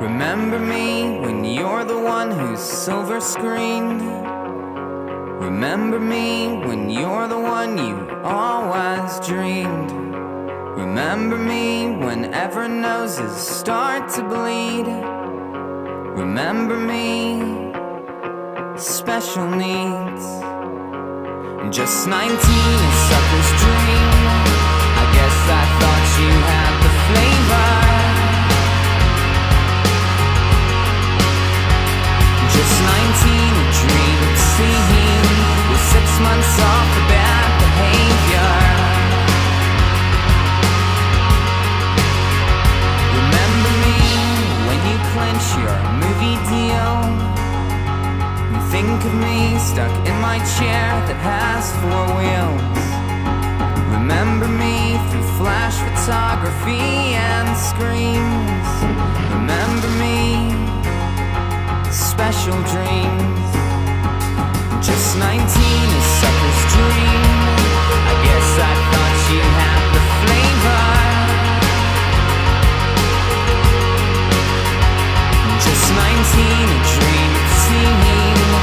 Remember me when you're the one who's silver screened. Remember me when you're the one you always dreamed. Remember me whenever noses start to bleed. Remember me, special needs. Just 19, a sucker's dream. stuck in my chair that has four wheels. Remember me through flash photography and screams. Remember me, special dreams. Just 19, a sucker's dream. I guess I thought you had the flavor. Just 19, a dream it seems.